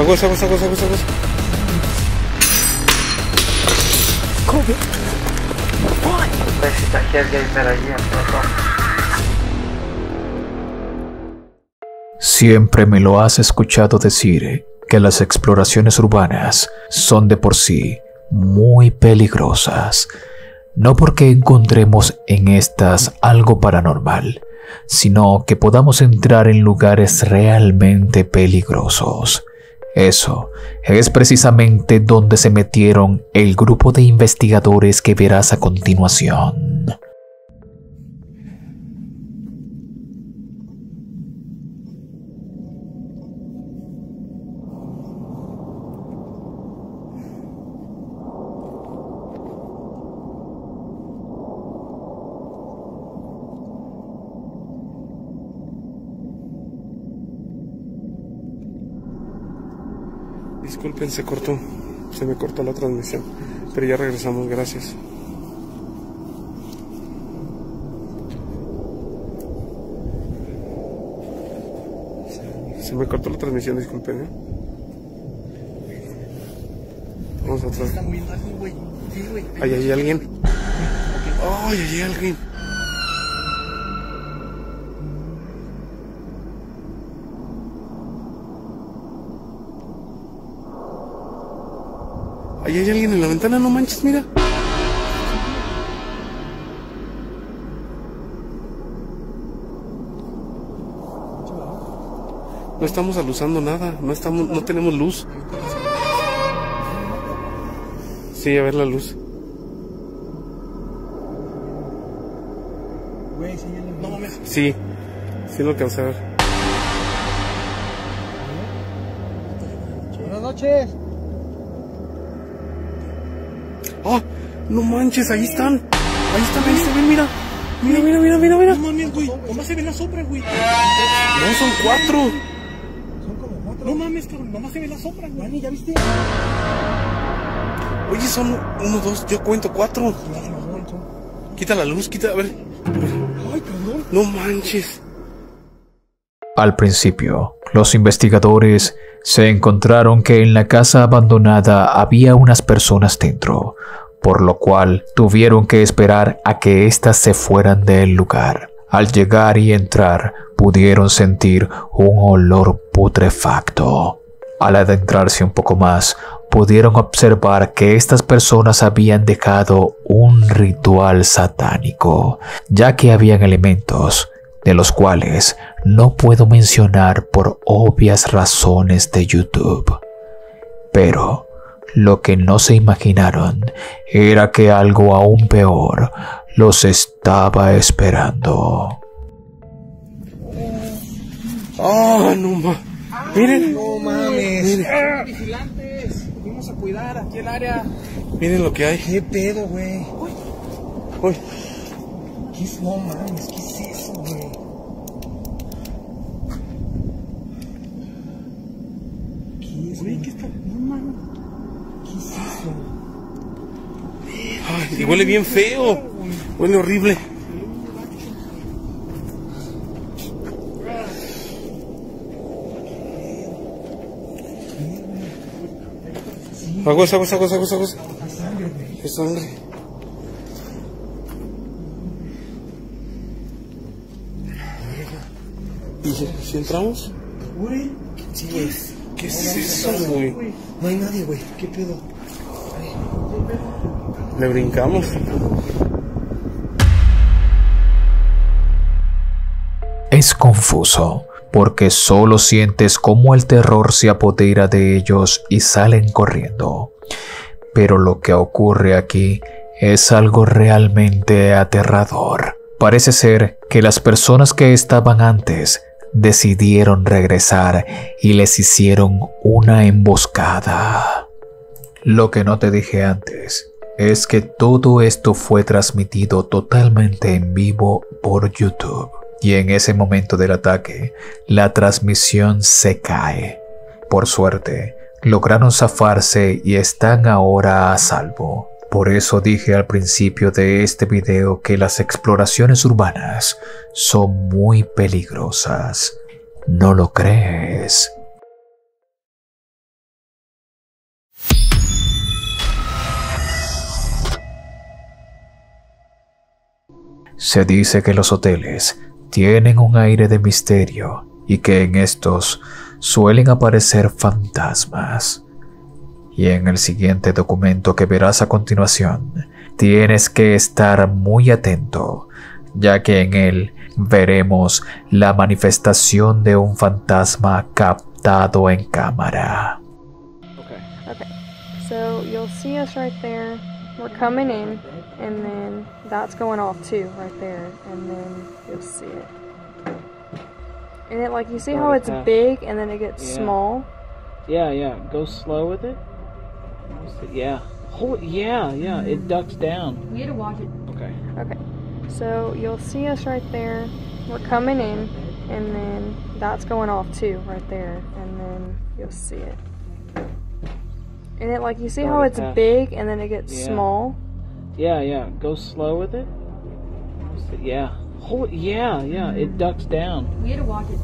Aguas, aguas, aguas, aguas, aguas. Ver si está aquí alguien por allí, pronto. Siempre me lo has escuchado decir que las exploraciones urbanas son de por sí muy peligrosas. No porque encontremos en estas algo paranormal, sino que podamos entrar en lugares realmente peligrosos. Eso es precisamente donde se metieron el grupo de investigadores que verás a continuación. Disculpen, se cortó. Se me cortó la transmisión. Pero ya regresamos, gracias. Se me cortó la transmisión, disculpen, ¿eh? Vamos atrás. Ahí hay alguien. ¡Ay, ahí hay alguien! Ahí hay alguien en la ventana, no manches, mira. No estamos alusando nada, no estamos, no tenemos luz. Sí, a ver la luz. Sí. Sí, sí lo alcancé a ver. Buenas noches. No manches, ahí están. Ahí están, ahí se ven, mira. Mira, mira, mira, mira, mira. No mames, güey. Nomás se ve la sombra, güey. No, son cuatro. Son como cuatro. No mames, cabrón. Nomás se ve la sombra, güey. ¿ya viste? Oye, son uno, dos, yo cuento cuatro. Quita la luz, quita, a ver. Ay, cabrón. No manches. Al principio, los investigadores se encontraron que en la casa abandonada había unas personas dentro, por lo cual tuvieron que esperar a que éstas se fueran del lugar. Al llegar y entrar, pudieron sentir un olor putrefacto. Al adentrarse un poco más, pudieron observar que estas personas habían dejado un ritual satánico, ya que habían elementos de los cuales no puedo mencionar por obvias razones de YouTube. Pero lo que no se imaginaron era que algo aún peor los estaba esperando. ¡Ah, no ma! Miren, No mames. Miren. Ah, Vigilantes. Vamos a cuidar aquí el área. miren lo que hay. ¿Qué pedo, güey? Uy, ¿Qué es? No mames, ¿qué es eso, güey? ¿Qué es, güey? ¿Qué está? No mames. ¿Qué es eso? Ay, y huele bien feo. Huele horrible. Aguas, aguas, aguas, aguas, aguas. Qué sangre. ¿Y si, si entramos? Güey. Sí. ¿Qué es eso, güey? No hay nadie, güey. ¿Qué pedo? Le brincamos. Es confuso, porque solo sientes cómo el terror se apodera de ellos y salen corriendo. Pero lo que ocurre aquí es algo realmente aterrador. Parece ser que las personas que estaban antes decidieron regresar y les hicieron una emboscada. Lo que no te dije antes es que todo esto fue transmitido totalmente en vivo por YouTube. Y en ese momento del ataque, la transmisión se cae. Por suerte, lograron zafarse y están ahora a salvo. Por eso dije al principio de este video que las exploraciones urbanas son muy peligrosas. ¿No lo crees? Se dice que los hoteles tienen un aire de misterio y que en estos suelen aparecer fantasmas. Y en el siguiente documento que verás a continuación, tienes que estar muy atento, ya que en él veremos la manifestación de un fantasma captado en cámara. We're coming in, and then that's going off too, right there, and then you'll see it. And it, like, you see how it's there. big and then it gets Yeah. small? Yeah, yeah. Go slow with it. Yeah. Hold. Yeah, yeah. It ducks down. We had to watch it. Okay. Okay, so you'll see us right there. We're coming in, and then that's going off too, right there, and then you'll see it. And it, like, you see how it's there. big and then it gets Yeah. small? Yeah, yeah. Go slow with it. Yeah. Hold. Yeah, yeah. It ducks down. We had to watch it.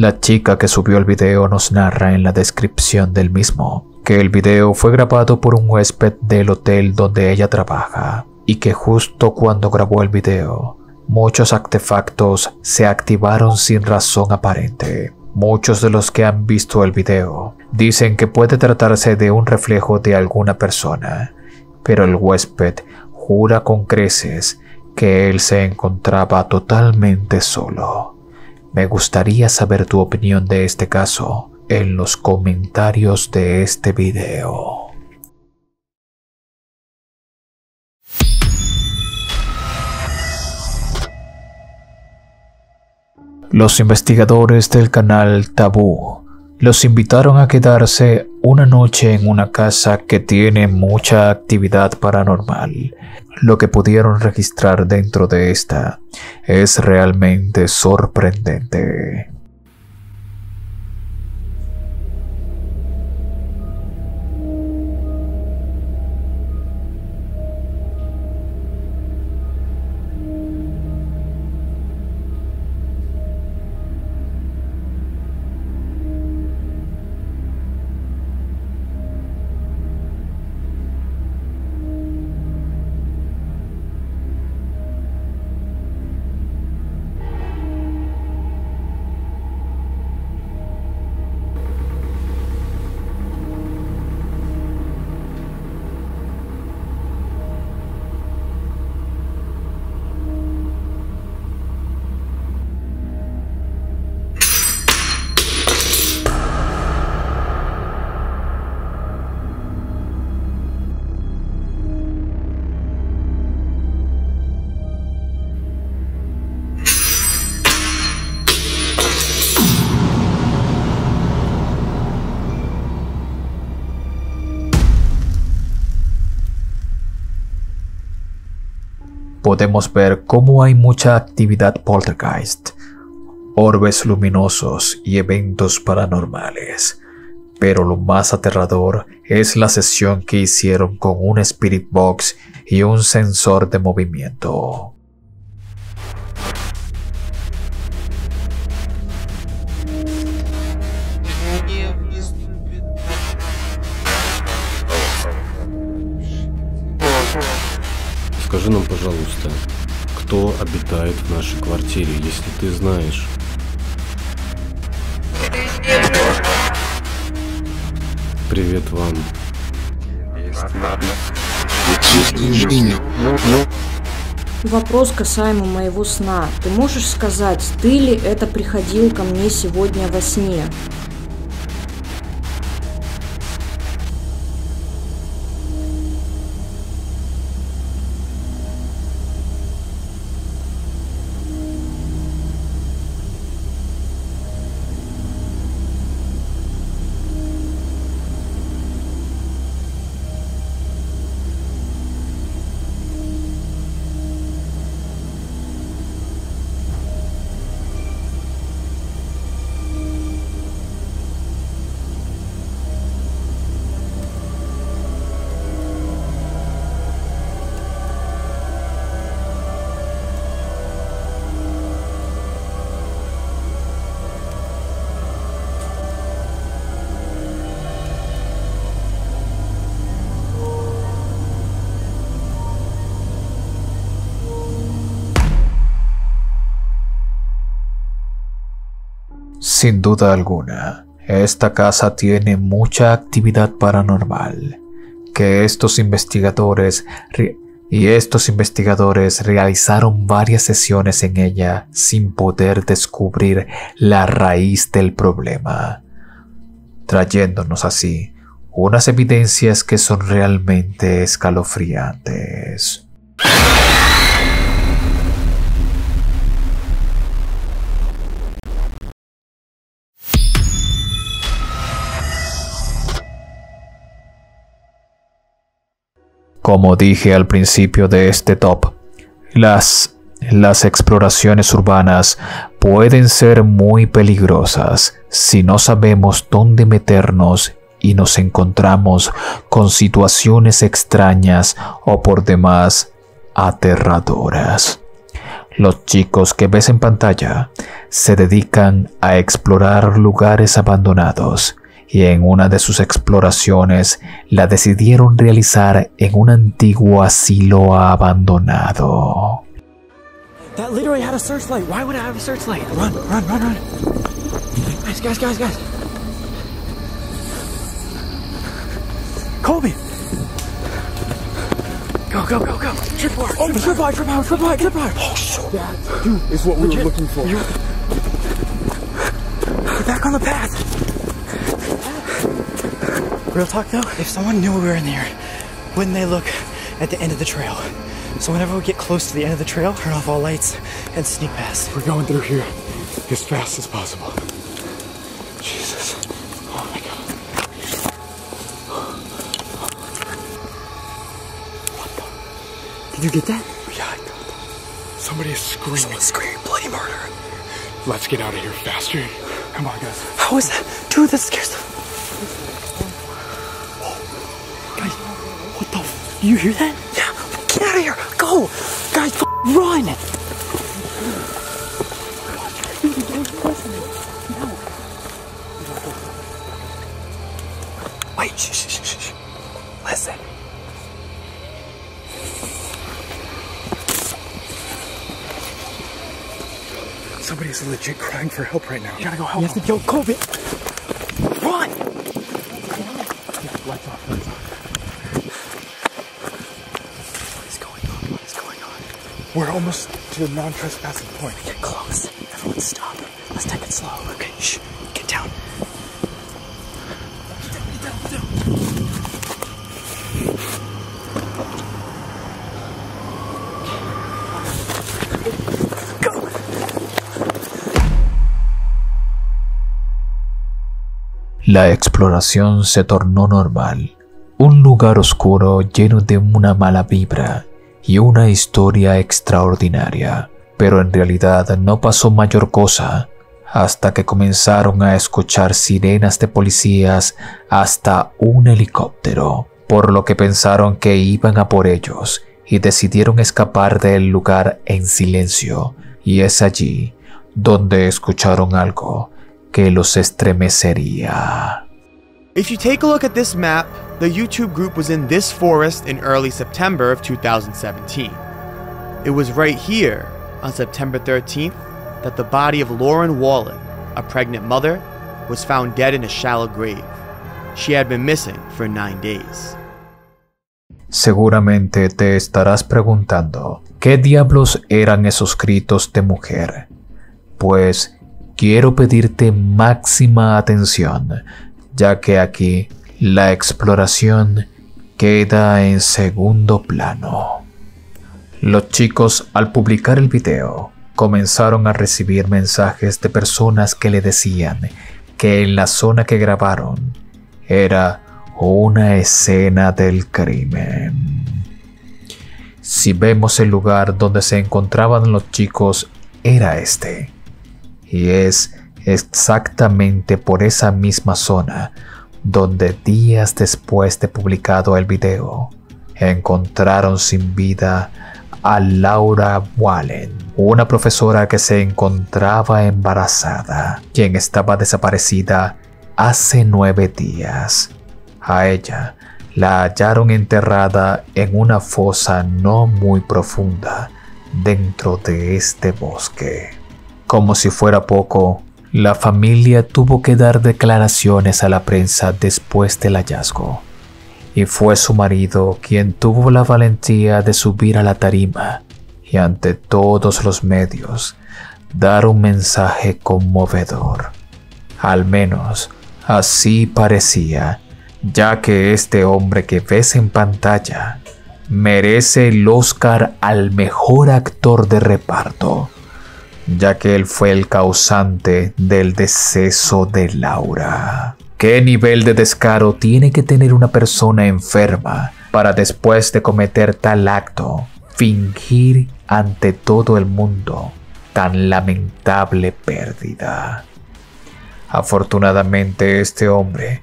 La chica que subió el video nos narra en la descripción del mismo que el video fue grabado por un huésped del hotel donde ella trabaja y que justo cuando grabó el video, muchos artefactos se activaron sin razón aparente. Muchos de los que han visto el video dicen que puede tratarse de un reflejo de alguna persona, pero el huésped jura con creces que él se encontraba totalmente solo. Me gustaría saber tu opinión de este caso en los comentarios de este video. Los investigadores del canal Tabú los invitaron a quedarse una noche en una casa que tiene mucha actividad paranormal. Lo que pudieron registrar dentro de esta es realmente sorprendente. Podemos ver cómo hay mucha actividad poltergeist, orbes luminosos y eventos paranormales. Pero lo más aterrador es la sesión que hicieron con un Spirit Box y un sensor de movimiento. Скажи нам, пожалуйста, кто обитает в нашей квартире, если ты знаешь? Привет вам. Вопрос касаемо моего сна. Ты можешь сказать, ты ли это приходил ко мне сегодня во сне? Sin duda alguna, esta casa tiene mucha actividad paranormal que estos investigadores y estos investigadores realizaron varias sesiones en ella sin poder descubrir la raíz del problema, trayéndonos así unas evidencias que son realmente escalofriantes. Como dije al principio de este top, las, las exploraciones urbanas pueden ser muy peligrosas si no sabemos dónde meternos y nos encontramos con situaciones extrañas o por demás aterradoras. Los chicos que ves en pantalla se dedican a explorar lugares abandonados y en una de sus exploraciones la decidieron realizar en un antiguo asilo abandonado. That literally had a searchlight. Why would it have a searchlight? Run, run, run, run. Guys, guys, guys, guys. Colby! Go, go, go, go. Tripwire. Oh, tripwire, tripwire, tripwire, tripwire. Oh, shit. That, dude, is what we were looking for. Get back on the path. Real talk though, if someone knew we were in there, wouldn't they look at the end of the trail? So whenever we get close to the end of the trail, turn off all lights and sneak past. We're going through here as fast as possible. Jesus. Oh my god. Did you get that? Yeah, I got that. Somebody is screaming. Someone screamed bloody murder. Let's get out of here faster. Come on, guys. How is that? Dude, that scares the... You hear that? Yeah. Get out of here. Go. Guys, f- run. Wait, shh, shh, shh, shh, shh. Listen. Somebody is legit crying for help right now. You gotta go help. You have to go, Kobe. We're almost to the non-trespassing point. Get close. Everyone stop. Let's take it slow. Okay, shh. Get down. La exploración se tornó normal. Un lugar oscuro lleno de una mala vibra y una historia extraordinaria. Pero en realidad no pasó mayor cosa hasta que comenzaron a escuchar sirenas de policías hasta un helicóptero, por lo que pensaron que iban a por ellos y decidieron escapar del lugar en silencio. Y es allí donde escucharon algo que los estremecería. The YouTube group was in this forest in early September of 2017. It was right here, on September 13th, that the body of Lauren Wallen, a pregnant mother, was found dead in a shallow grave. She had been missing for nine days. Seguramente te estarás preguntando, ¿qué diablos eran esos gritos de mujer? Pues quiero pedirte máxima atención, ya que aquí la exploración queda en segundo plano. Los chicos al publicar el video comenzaron a recibir mensajes de personas que le decían que en la zona que grabaron era una escena del crimen. Si vemos el lugar donde se encontraban los chicos, era este. Y es exactamente por esa misma zona donde días después de publicado el video encontraron sin vida a Laura Wallen, una profesora que se encontraba embarazada, quien estaba desaparecida hace nueve días. A ella la hallaron enterrada en una fosa no muy profunda dentro de este bosque. Como si fuera poco, La familia tuvo que dar declaraciones a la prensa después del hallazgo, y fue su marido quien tuvo la valentía de subir a la tarima y ante todos los medios dar un mensaje conmovedor. Al menos así parecía, ya que este hombre que ves en pantalla merece el Oscar al mejor actor de reparto, ya que él fue el causante del deceso de Laura. ¿Qué nivel de descaro tiene que tener una persona enferma para después de cometer tal acto fingir ante todo el mundo tan lamentable pérdida? Afortunadamente este hombre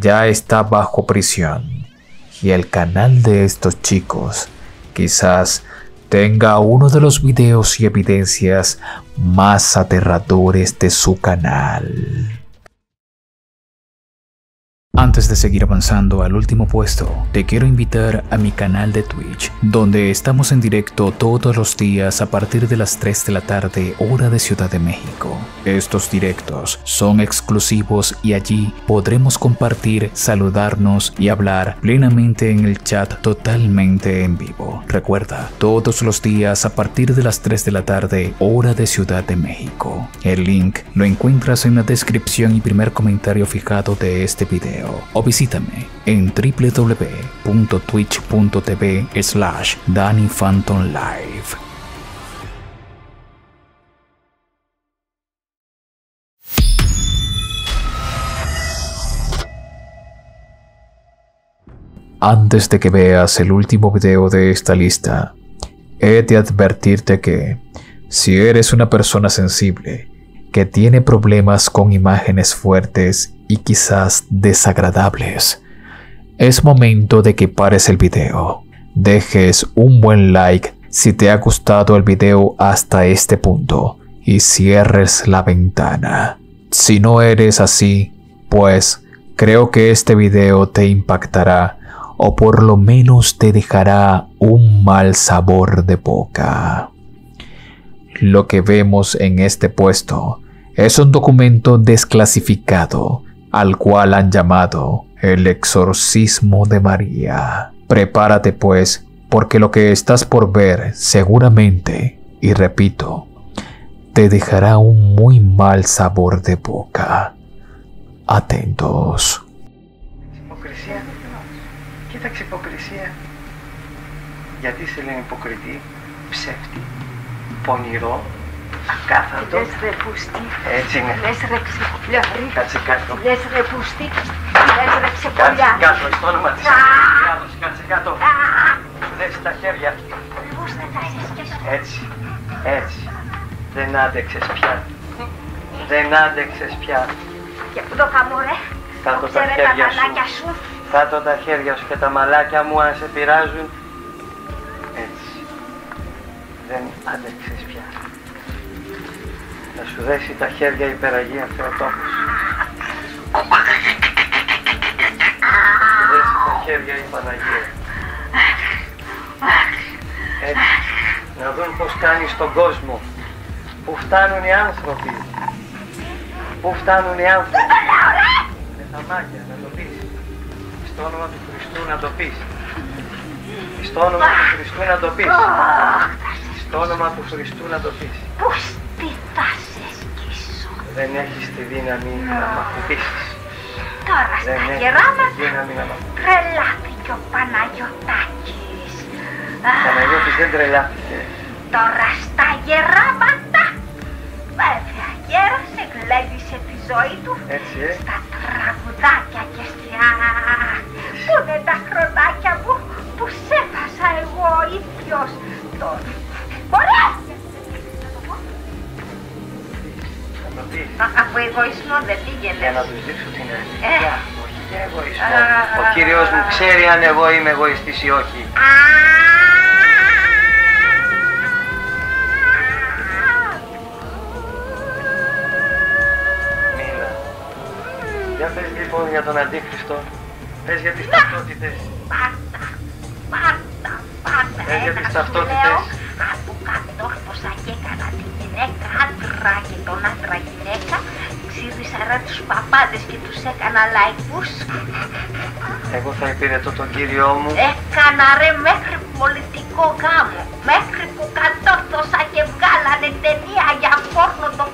ya está bajo prisión y el canal de estos chicos quizás tenga uno de los videos y evidencias más aterradores de su canal. Antes de seguir avanzando al último puesto, te quiero invitar a mi canal de Twitch, donde estamos en directo todos los días a partir de las 3 de la tarde, hora de Ciudad de México. Estos directos son exclusivos y allí podremos compartir, saludarnos y hablar plenamente en el chat totalmente en vivo. Recuerda, todos los días a partir de las 3 de la tarde, hora de Ciudad de México. El link lo encuentras en la descripción y primer comentario fijado de este video o visítame en www.twitch.tv slash Live. Antes de que veas el último video de esta lista, he de advertirte que si eres una persona sensible, que tiene problemas con imágenes fuertes y quizás desagradables. Es momento de que pares el video, dejes un buen like si te ha gustado el video hasta este punto y cierres la ventana. Si no eres así, pues creo que este video te impactará o por lo menos te dejará un mal sabor de boca. Lo que vemos en este puesto es un documento desclasificado al cual han llamado el exorcismo de María. Prepárate pues, porque lo que estás por ver seguramente, y repito, te dejará un muy mal sabor de boca. Atentos. Υποκρισία. Κοίταξε υποκρισία. Γιατί σε λένε υποκριτή, ψεύτη, πονηρό, Ακάθαρτο. Λες ρε πουστή. Έτσι είναι. Λες ρε ξεπολιάρη. Κάτσε κάτω. Λες ρε πουστή. Λες ρε Κάτσε ξεπολιάρη. κάτω, στο όνομα της Αγίας κάτσε κάτω. Δες τα χέρια. Πώς δεν θα σε σκέφτω. Έτσι, έτσι. Δεν άντεξες πια. Δεν άντεξες πια. Και που το χαμό ρε. Κάτω τα Ξέρε τα χέρια σου. μαλάκια σου. Κάτω τα χέρια σου και τα μαλάκια μου αν σε πειράζουν. Έτσι. Δεν άντεξες πια. Θα σου δέσει τα χέρια η υπεραγία Θεοτόκος. Θα σου δέσει τα χέρια η Παναγία. Έτσι. Να δουν πως κάνεις τον κόσμο. Πού φτάνουν οι άνθρωποι. Πού φτάνουν οι άνθρωποι. Με τα μάτια να το πεις. Στο όνομα του Χριστού να το πεις. Στο όνομα του Χριστού να το πεις. Στο όνομα του Χριστού να το πεις. Δεν έχεις τη δύναμη να μ' ακουπήσεις. Τώρα Δεν στα έχεις τη γεράματα δύναμη να μ' ακουπήσεις. τρελάθηκε ο Παναγιωτάκης. Ο Παναγιώτης δεν τρελάθηκε. Τώρα στα γεράματα. Βέβαια, γέρος εκλέγησε τη ζωή του Έτσι, ε. στα εγωισμό δεν Για πήγαινε. να τους δείξω την Ε. αλήθεια. Όχι για εγωισμός. Α. Ο Κύριος μου ξέρει αν εγώ είμαι εγωιστής ή όχι. Μίλα. Για πες λοιπόν για τον Αντίχριστο. Πες για τις ταυτότητες. Πάντα, πάντα, πάντα Ε, για ένα τις σου ταυτότητες. Έκανα τους παπάδες και τους έκανα λαϊκούς. Εγώ θα υπηρετώ τον κύριό μου. Έκανα ρε μέχρι πολιτικό γάμο. Μέχρι που κατόρθωσα και βγάλανε ταινία για πόρνο το,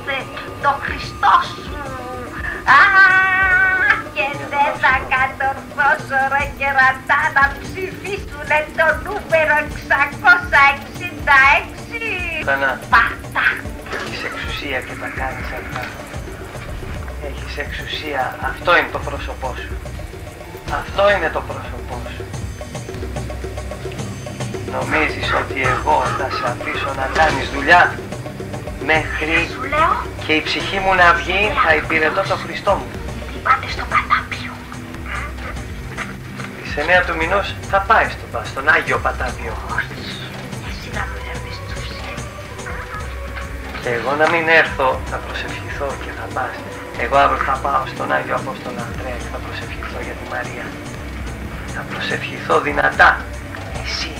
το Χριστός μου. Α, και δεν θα κατορθώσω ρε κερατά να ψηφίσουνε το νούμερο 666. Πανά. Πατά. Έχεις εξουσίας και τα κάνεις αυτά. Έχεις εξουσία. Αυτό είναι το πρόσωπό σου. Αυτό είναι το πρόσωπό σου. Νομίζεις ότι εγώ θα σε αφήσω να κάνεις δουλειά; Μέχρι Σου λέω, και η ψυχή μου να βγει θα υπηρετώ το Χριστό μου. τι πάτε στο Πατάπιο. Τις 9 του μηνός θα πάει στο, στον Άγιο Πατάπιο. Όχι, εσύ να μην έρθεις τσούσι. Και εγώ να μην έρθω θα προσευχηθώ και θα πας. Εγώ αύριο θα πάω στον Άγιο Απόστολο Ανδρέα και θα προσευχηθώ για τη Μαρία. Θα προσευχηθώ δυνατά. Εσύ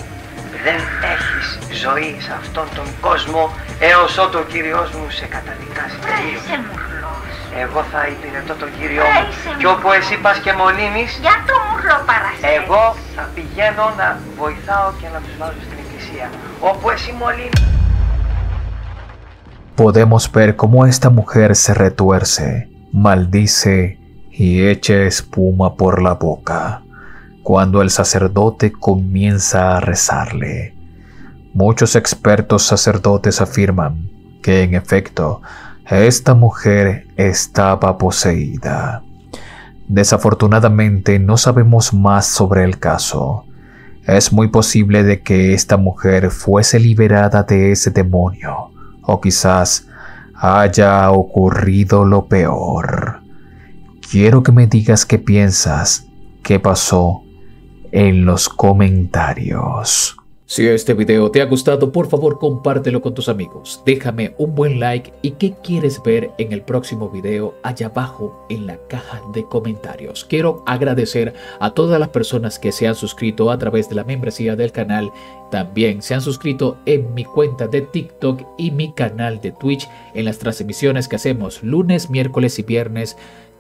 δεν έχεις ζωή σε αυτόν τον κόσμο έως ότου ο Κύριος μου σε καταδικάσει Ρε τελείως. είσαι μουρλός. Εγώ θα υπηρετώ τον Κύριο Ρε, μου είσαι και όπου εσύ πας και μολύνεις Για το μουρλό παρασέρι. εγώ θα πηγαίνω να βοηθάω και να τους βάζω στην εκκλησία. Όπου εσύ μολύνεις Podemos ver cómo esta mujer se retuerce, maldice y echa espuma por la boca cuando el sacerdote comienza a rezarle. Muchos expertos sacerdotes afirman que en efecto esta mujer estaba poseída. Desafortunadamente no sabemos más sobre el caso. Es muy posible de que esta mujer fuese liberada de ese demonio o quizás haya ocurrido lo peor. Quiero que me digas qué piensas, qué pasó en los comentarios. Si este video te ha gustado, por favor compártelo con tus amigos. Déjame un buen like y qué quieres ver en el próximo video allá abajo en la caja de comentarios. Quiero agradecer a todas las personas que se han suscrito a través de la membresía del canal. También se han suscrito en mi cuenta de TikTok y mi canal de Twitch en las transmisiones que hacemos lunes, miércoles y viernes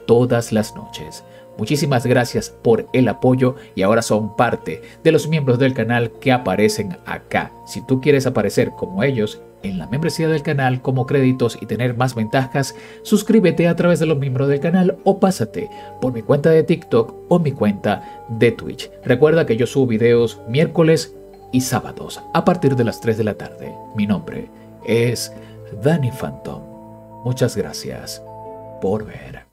todas las noches. Muchísimas gracias por el apoyo y ahora son parte de los miembros del canal que aparecen acá. Si tú quieres aparecer como ellos en la membresía del canal como créditos y tener más ventajas, suscríbete a través de los miembros del canal o pásate por mi cuenta de TikTok o mi cuenta de Twitch. Recuerda que yo subo videos miércoles y sábados a partir de las 3 de la tarde. Mi nombre es Danny Phantom. Muchas gracias por ver.